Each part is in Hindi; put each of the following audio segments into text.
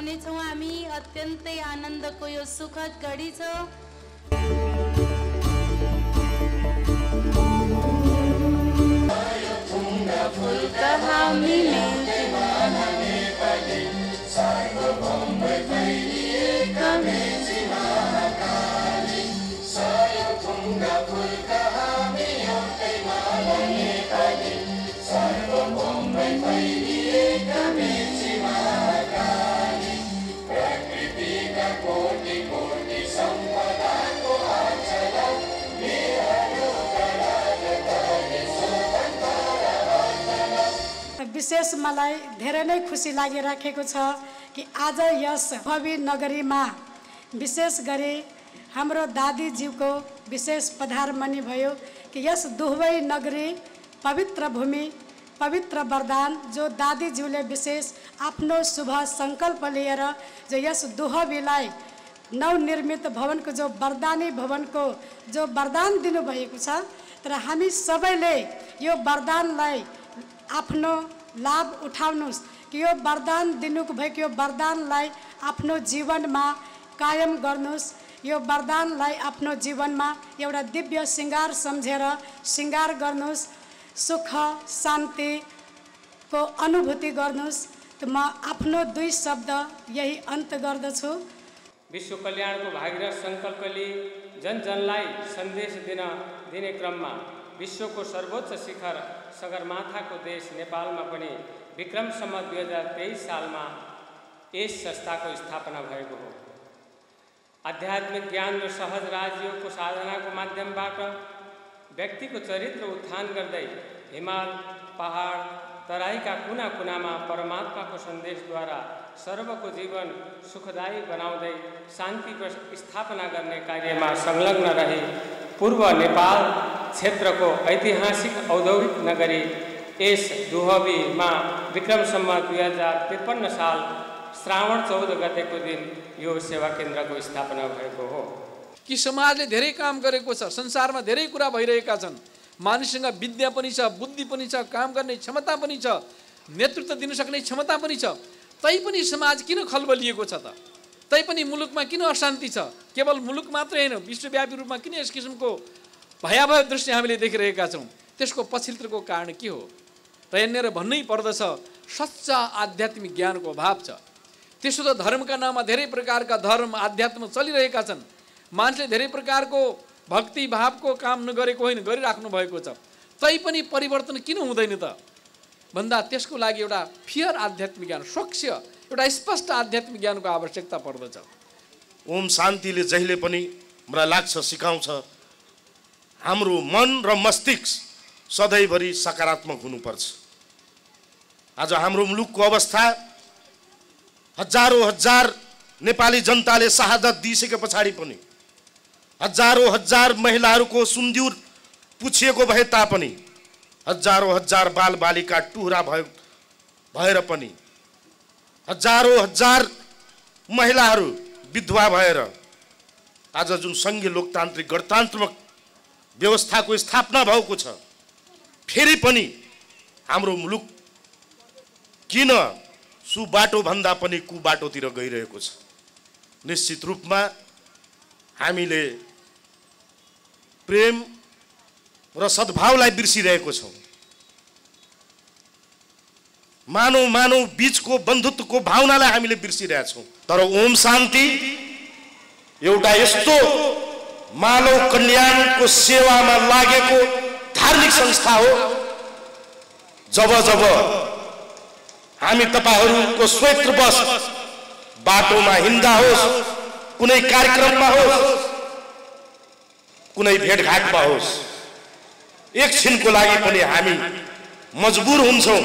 बजाउनेछौँ हामी अत्यन्तै आनन्दको यो सुखद घडी छ. विशेष मलाई धेरै नै खुसी लागिराखेको छ कि आज यस भवि नगरीमा विशेष गरी हाम्रो दादीज्यूको विशेष पधारमणि भयो कि यस दुहै नगरी पवित्र भूमि पवित्र वरदान जो दादीज्यूले विशेष आफ्नो शुभ सङ्कल्प लिएर जो यस दुहबीलाई नवनिर्मित भवनको जो वरदानी भवनको जो वरदान दिनुभएको छ तर हामी सबैले यो वरदानलाई आफ्नो लाभ उठाउनुहोस्। कि यो वरदान दिनुको भएको यो वरदानलाई आफ्नो जीवनमा कायम गर्नुहोस्। यो वरदानलाई आफ्नो जीवनमा एउटा दिव्य सिङ्गार सम्झेर सिङ्गार गर्नुहोस्। सुख शान्तिको अनुभूति गर्नुहोस्। त म आफ्नो दुई शब्द यही अन्त गर्दछु। विश्व कल्याणको भागीरथ सङ्कल्पले जन जनलाई सन्देश दिन दिने क्रममा विश्वको सर्वोच्च शिखर सगरमाथाको देश नेपालमा पनि विक्रमसम्म दुई हजार तेइस सालमा यस संस्थाको स्थापना भएको हो। आध्यात्मिक ज्ञान र सहज राजयोगको साधनाको माध्यमबाट व्यक्तिको चरित्र उत्थान गर्दै हिमाल पहाड तराईका कुना कुनामा परमात्माको सन्देशद्वारा सर्वको जीवन सुखदायी बनाउँदै शान्ति स्थापना गर्ने कार्यमा संलग्न रहे पूर्व नेपाल क्षेत्रको ऐतिहासिक औद्योगिक नगरी यस दुहबीमा विक्रमसम्म दुई हजार त्रिपन्न साल श्रावण चौध गतेको दिन यो सेवा केन्द्रको स्थापना भएको हो। कि समाजले धेरै काम गरेको छ संसारमा धेरै कुरा भइरहेका छन्। मानिससँग विद्या पनि छ बुद्धि पनि छ काम गर्ने क्षमता पनि छ नेतृत्व दिन सक्ने क्षमता पनि छ। तैपनि समाज किन खलबलिएको छ त? तैपनि मुलुकमा किन अशान्ति छ? केवल मुलुक मात्रै होइन विश्वव्यापी रूपमा किन यस किसिमको भयावह दृश्य हामीले देखिरहेका छौँ। त्यसको पछिल्लोको कारण के हो? र यहाँनिर भन्नै पर्दछ सच्चा आध्यात्मिक ज्ञानको अभाव छ। त्यसो त धर्मका नाममा धेरै प्रकारका धर्म आध्यात्म चलिरहेका छन्। मान्छेले धेरै प्रकारको भक्ति भावको काम नगरेको होइन गरिराख्नु भएको छ। तैपनि परिवर्तन किन हुँदैन त? भन्दा त्यसको लागि एउटा फियर आध्यात्मिक ज्ञान स्वच्छ एउटा स्पष्ट आध्यात्मिक ज्ञानको आवश्यकता पर्दछ। ओम शान्तिले जहिले पनि मलाई लाग्छ सिकाउँछ। हाम्रो मन र मस्तिष्क सधैँभरि सकारात्मक हुनुपर्छ। आज हाम्रो मुलुकको अवस्था हजारौँ हजार नेपाली जनताले शहादत दिइसके पछाडि पनि हजारौँ हजार महिलाहरूको सुन्दुर पुछिएको भए तापनि हजारौँ हजार बालबालिका टुहुरा भयो भएर पनि हजारौँ हजार महिलाहरू विधवा भएर आज जुन सङ्घीय लोकतान्त्रिक गणतान्त्रिक व्यवस्थाको स्थापना भएको छ। फेरि पनि हाम्रो मुलुक किन सुबाटोभन्दा पनि कुबाटोतिर गइरहेको छ? निश्चित रूपमा हामीले प्रेम र सद्भावलाई बिर्सिरहेको छौँ। मानव मानव बिचको बन्धुत्वको भावनालाई हामीले बिर्सिरहेछौँ। तर ओम शान्ति एउटा यस्तो मानव कल्याणको सेवामा लागेको धार्मिक संस्था हो। जब जब हामी तपाईँहरूको स्वेत्रवश बाटोमा हिँड्दा होस् कुनै कार्यक्रममा होस् कुनै भेटघाटमा होस् एकछिनको लागि पनि हामी मजबुर हुन्छौँ।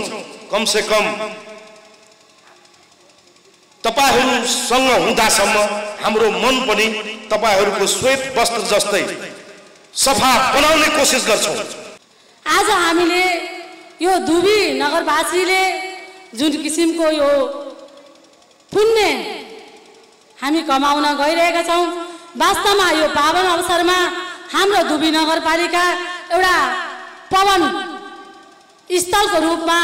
कमसे कम तपाईँहरूसँग हुँदासम्म हाम्रो मन पनि तपाईँहरूको श्वेत वस्त्र जस्तै सफा बनाउने कोसिस गर्छौँ। आज हामीले यो धुबी नगरवासीले जुन किसिमको यो पुण्य हामी कमाउन गइरहेका छौँ वास्तवमा यो पावन अवसरमा हाम्रो धुबी नगरपालिका एउटा पवन स्थलको रूपमा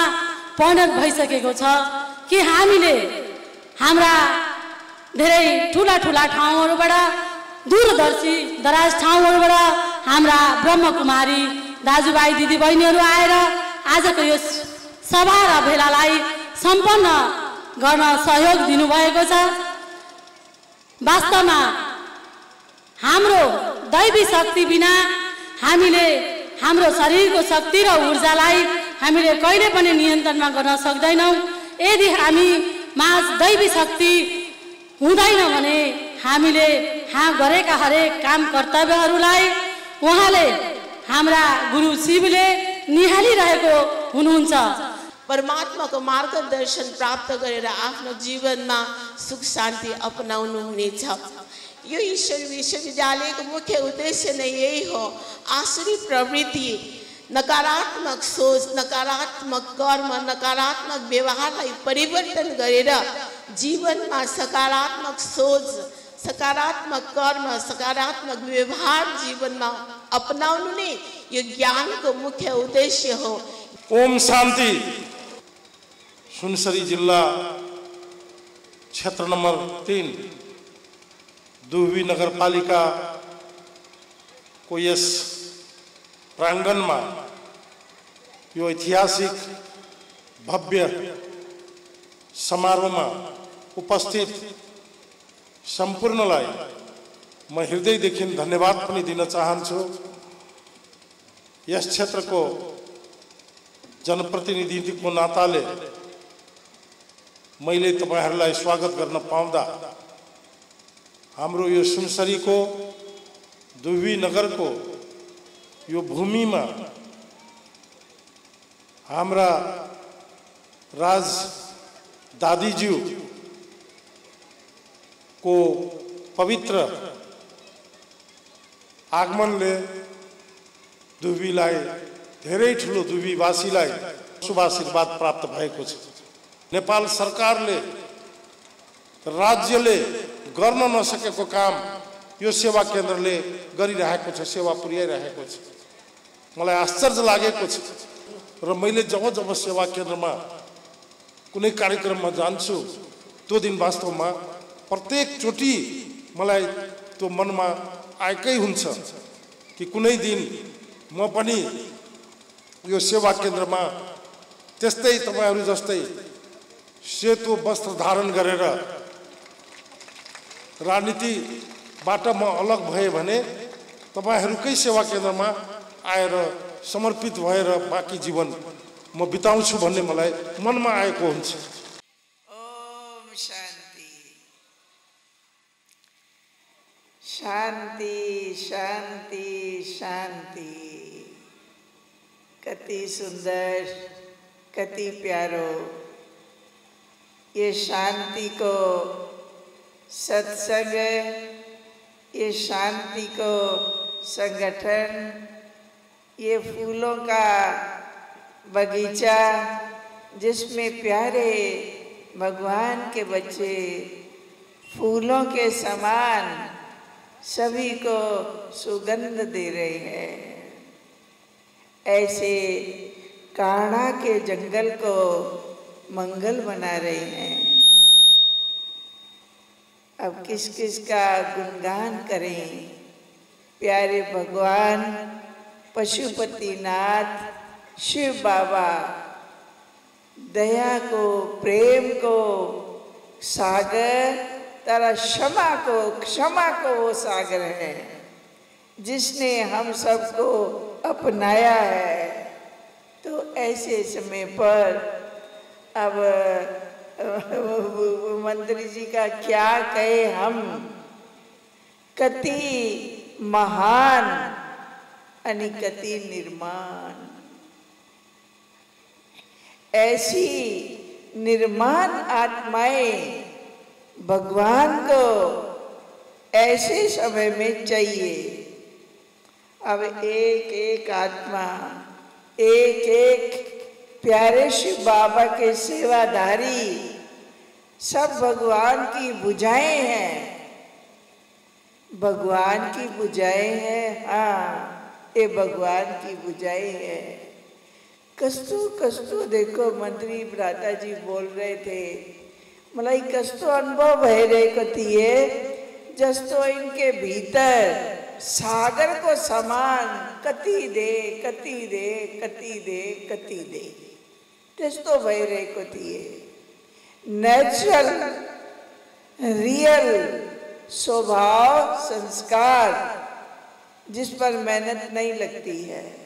परिणत भइसकेको छ कि हामीले हाम्रा धेरै ठुला ठुला ठाउँहरूबाट दूरदर्शी दराज ठाउँहरूबाट हाम्रा ब्रह्मकुमारी दाजुभाइ दिदीबहिनीहरू आएर आजको यो सभा र भेलालाई सम्पन्न गर्न सहयोग दिनुभएको छ। वास्तवमा हाम्रो दैवी शक्ति बिना हामीले हाम्रो शरीरको शक्ति र ऊर्जालाई हामीले कहिले पनि नियन्त्रणमा गर्न सक्दैनौँ। यदि हामी माझ दैवी शक्ति हुँदैन भने हामीले हा गरेका हरेक काम कर्तव्यहरूलाई उहाँले हाम्रा गुरु शिवले निहालिरहेको हुनुहुन्छ। परमात्माको मार्गदर्शन प्राप्त गरेर आफ्नो जीवनमा सुख शान्ति अपनाउनु हुनेछ। यो ईश्वर विश्वविद्यालयको मुख्य उद्देश्य नै यही हो आसुरी प्रवृत्ति। नकारात्मक सोच, नकारात्मक कर्म, नकारात्मक व्यवहारलाई परिवर्तन गरेर जीवनमा सकारात्मक सोच, सकारात्मक कर्म, सकारात्मक व्यवहार जीवनमा अपनाउनु नै यो ज्ञानको मुख्य उद्देश्य हो। ओम शान्ति। सुनसरी जिल्ला क्षेत्र नम्बर तिन, दुहवी नगरपालिकाको यस प्राङ्गणमा यो ऐतिहासिक भव्य समारोहमा उपस्थित सम्पूर्णलाई म हृदयदेखि धन्यवाद पनि दिन चाहन्छु। यस क्षेत्रको जनप्रतिनिधिको नाताले मैले तपाईँहरूलाई स्वागत गर्न पाउँदा हाम्रो यो सुनसरीको दुबी नगरको यो भूमिमा हाम्रा राज दादीज्यूको पवित्र आगमनले दुबीलाई धेरै ठुलो दुबीवासीलाई शुभाशीर्वाद प्राप्त भएको छ। नेपाल सरकारले राज्यले गर्न नसकेको काम यो सेवा केन्द्रले गरिरहेको छ सेवा पुर्याइरहेको छ। मलाई आश्चर्य लागेको छ र मैले जब जब सेवा केन्द्रमा कुनै कार्यक्रममा जान्छु त्यो दिन वास्तवमा प्रत्येकचोटि मलाई त्यो मनमा आएकै हुन्छ कि कुनै दिन म पनि यो सेवा केन्द्रमा त्यस्तै तपाईँहरू जस्तै सेतो वस्त्र धारण गरेर राजनीतिबाट म अलग भएँ भने तपाईँहरूकै सेवा केन्द्रमा आएर समर्पित भएर बाँकी जीवन म बिताउँछु भन्ने मलाई मनमा आएको हुन्छ। ओम शान्ति। शान्ति शान्ति कति सुंदर कति प्यारो। ये शांति को सत्संग ये शांति को संगठन, ये फूलों का बगीचा, जिसमें प्यारे भगवान के बच्चे, फूलों के समान सभी को सुगंध दे रहे हैं। ऐसे काढ़ा के जंगल को मंगल बना रहे हैं। अब किस किस का गुणगान करें? प्यारे भगवान, पशुपतिनाथ, शिव बाबा, दया को, प्रेम को, सागर, तारा क्षमा को क्षमा को वो सागर है, जिसने हम सबको अपनाया है। तो ऐसे समय पर अब मंत्री जी का क्या कहे हम? कति महान, अनि कति निर्माण। ऐसी निर्माण आत्माएँ भगवान को ऐसे समय में चाहिए। अब एक एक आत्मा, एक एक प्यारे शिव बाबा के सेवाधारी सब भगवान की बुझाएँ हैं। भगवान की बुझाएँ हैं। हाँ ये भगवान की बुझाएँ हैं। कस्तो कस्तो देखो मन्त्री भ्राता जी बोल रहे थे। मलाई, कस्तो अनुभव भइरहेको थिए जस्तो इनके भीतर सागर को समान, कति दे कति दे कति दे कति दे। त्यस्तो भइरहेको थिए नेचुरल रियल स्वभाव संस्कार, जिस पर मेहनत नहीं लगती है।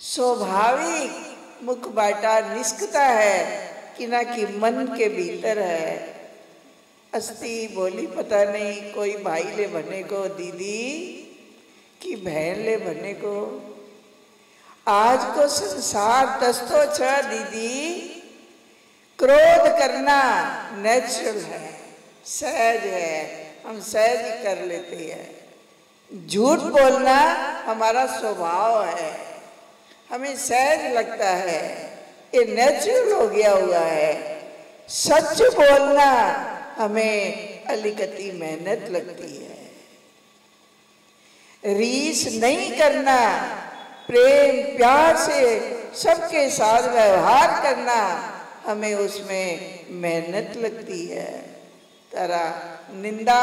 स्वाभाविक मुख बाटा निष्कता है कि ना कि मन के भीतर है। अस्ति बोली, पता नहीं, कोई भाई ले बने को, दीदी, कि बहन ले बने को? आज को संसार दस्तो छ, दीदी। क्रोध करना नेचुरल है। सहज है। हम सहज ही कर लेते हैं। झूठ बोलना हमारा स्वभाव है। हमें सहज लगता है। ये नेचुरल हो गया हुआ है। सच बोलना हमें अलिकती मेहनत लगती है। रीस नहीं करना, प्रेम, प्यार से सबके साथ व्यवहार करना हमें उसमें मेहनत लगती है। तारा निंदा,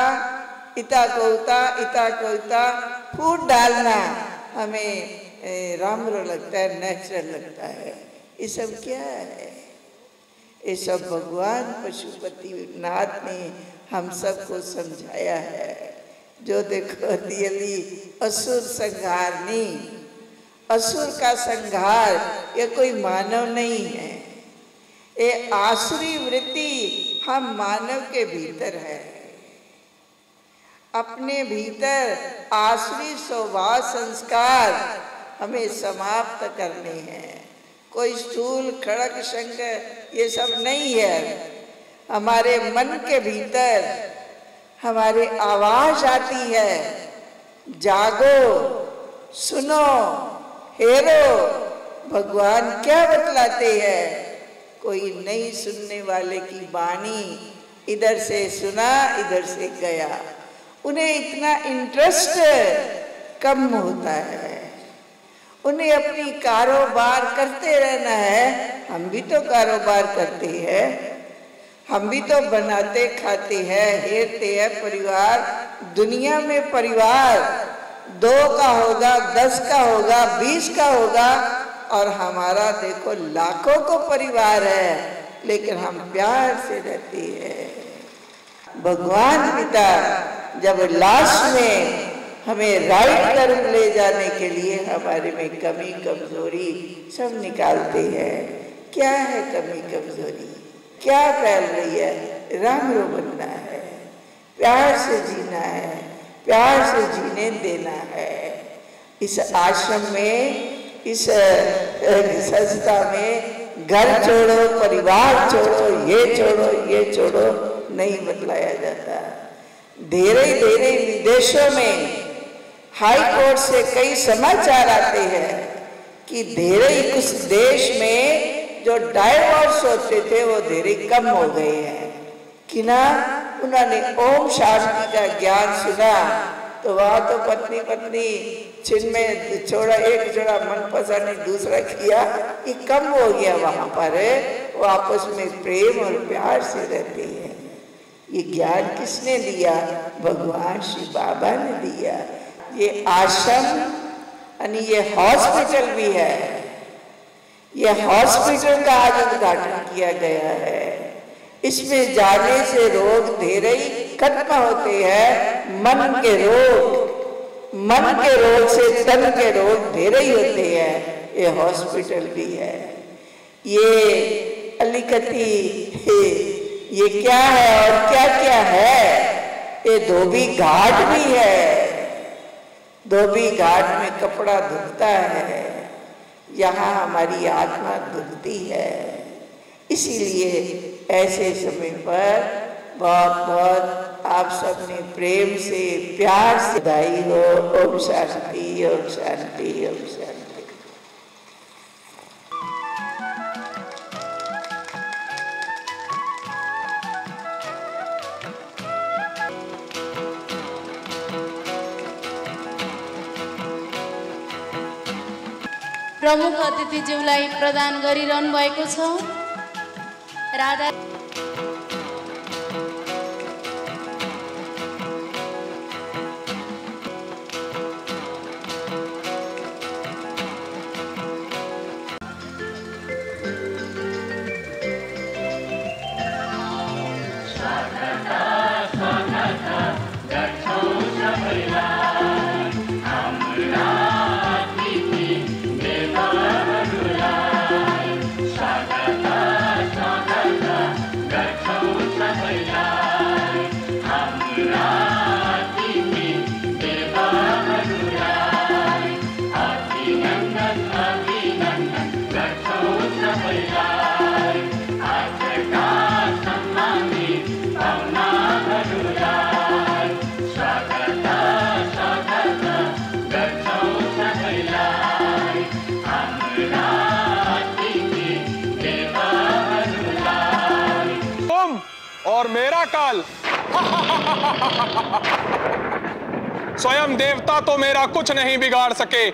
इता कोता इता कोता फूट डालना हमें रामरो लगता है नेचुरल लगता है। ये सब क्या है? ये सब भगवान पशुपति नाथ ने हम सबको समझाया है। जो देखो दियली असुर संहारनी असुर का संघार, ये कोई मानव नहीं है। ये आसुरी वृत्ति हम मानव के भीतर है। अपने भीतर आसुरी स्वभाव संस्कार हमें समाप्त करने हैं। कोई स्थूल खड़क शंक ये सब नहीं है। हमारे मन के भीतर हमारे आवाज़ आती है। जागो, सुनो, हेरो, भगवान क्या बतलाते हैं? कोई नहीं सुनने वाले की बाणी इधर से सुना, इधर से गया। उन्हें इतना इंटरेस्ट कम होता है। उन्हें अपनी कारोबार करते रहना है। हम भी तो कारोबार करते हैं। हम भी तो बनाते, खाते हैं, हेरते हैं परिवार। दुनिया में परिवार दो का होगा, दस का होगा, बीस का होगा और हमारा देखो लाखों को परिवार है, लेकिन हम प्यार से रहते हैं। भगवान पिता जब लास्ट में हमें राइट तरफ़ ले जाने के लिए हमारे में कमी, कमज़ोरी सब निकालते हैं। क्या है कमी, कमज़ोरी? क्या फैल रही है? राम रो बनना है। प्यार से जीना है। प्यार से जीने देना है। इस आश्रम में इस संस्था में घर छोड़ो, परिवार छोड़ो, ये छोड़ो ये छोड़ो, नहीं बतलाया जाता। धीरे धीरे विदेशों में हाई कोर्ट से कई समाचार आते हैं कि धीरे कुछ देश में जो डाइवोर्स होते थे, वो धीरे कम हो गए हैं। कि ना, उन्होंने ओम शांति का ज्ञान सुना तो वहाँ तो पत्नी पत्नी छिन में छोड़ा एक जोड़ा मन पसंद दूसरा किया, ये कम हो गया वहाँ पर। वो आपस में प्रेम और प्यार से रहते हैं। ये ज्ञान किसने दिया? भगवान श्री बाबा ने दिया। ये आश्रम, यानी ये हॉस्पिटल भी है। ये हॉस्पिटल का आज उद्घाटन किया गया है। इसमें जाने से रोग धीरे ही खत्म होते हैं, मन के रोग। मन के रोग से तन के रोग धीरे ही होते हैं। ये हॉस्पिटल भी है। ये अलिकती ये क्या है और क्या क्या है? ये धोबी घाट भी है। धोबी घाट में कपड़ा धुलता है। यहाँ हमारी आत्मा धुलती है। इसीलिए ऐसे समय पर बहुत बहुत आप सबने प्रेम से प्यार से बधाई हो। ओम शांति ओम शांति ओम शांति। प्रमुख अतिथिज्यूलाई प्रदान गरिरहनु भएको छ। राधा स्वयं देवता तो मेरा कुछ नहीं बिगाड़ सके।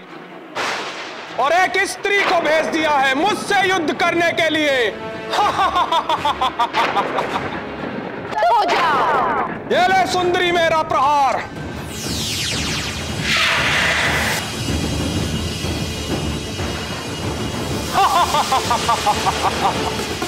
और एक स्त्री को भेज दिया है मुझसे युद्ध करने के लिए। ये ले सुंदरी मेरा प्रहार।